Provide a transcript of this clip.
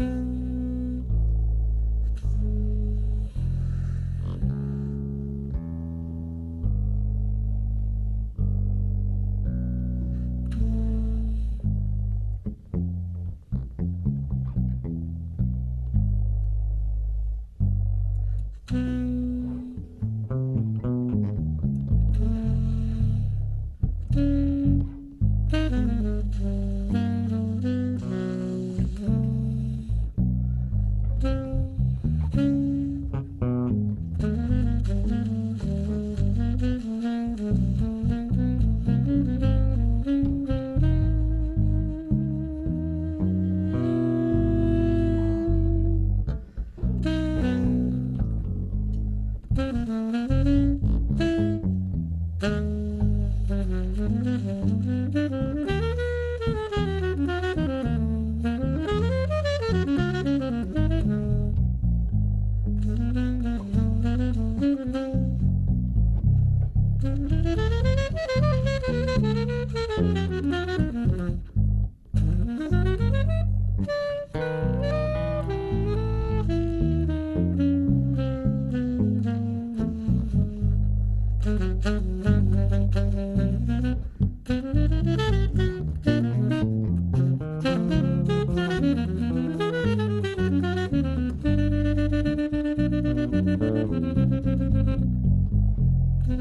Mm-hmm.